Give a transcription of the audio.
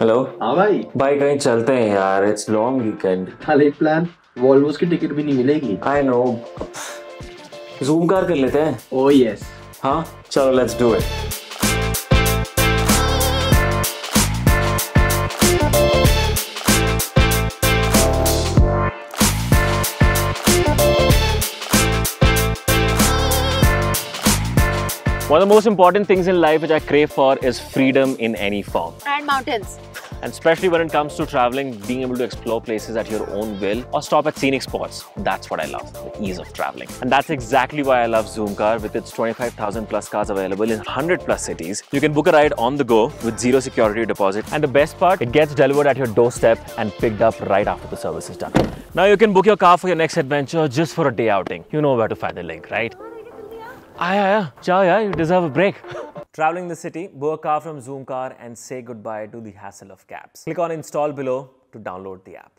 Hello हाँ भाई। भाई कहीं चलते हैं यार इट्स लॉन्ग वीकेंड खाली प्लान वॉल्वोस की टिकट भी नहीं मिलेगी। आई नो जूम कार कर लेते हैं। ओ यस हाँ चलो let's do it One of the most important things in life which I crave for is freedom in any form. And mountains. And especially when it comes to traveling, being able to explore places at your own will or stop at scenic spots. That's what I love, the ease of traveling. And that's exactly why I love Zoomcar with its 25,000 plus cars available in 100 plus cities. You can book a ride on the go with zero security deposit. And the best part, it gets delivered at your doorstep and picked up right after the service is done. Now you can book your car for your next adventure just for a day outing. You know where to find the link, right? Ah, aaya, aaya. Ciao, yeah, you deserve a break. Traveling the city, book a car from Zoomcar and say goodbye to the hassle of cabs. Click on install below to download the app.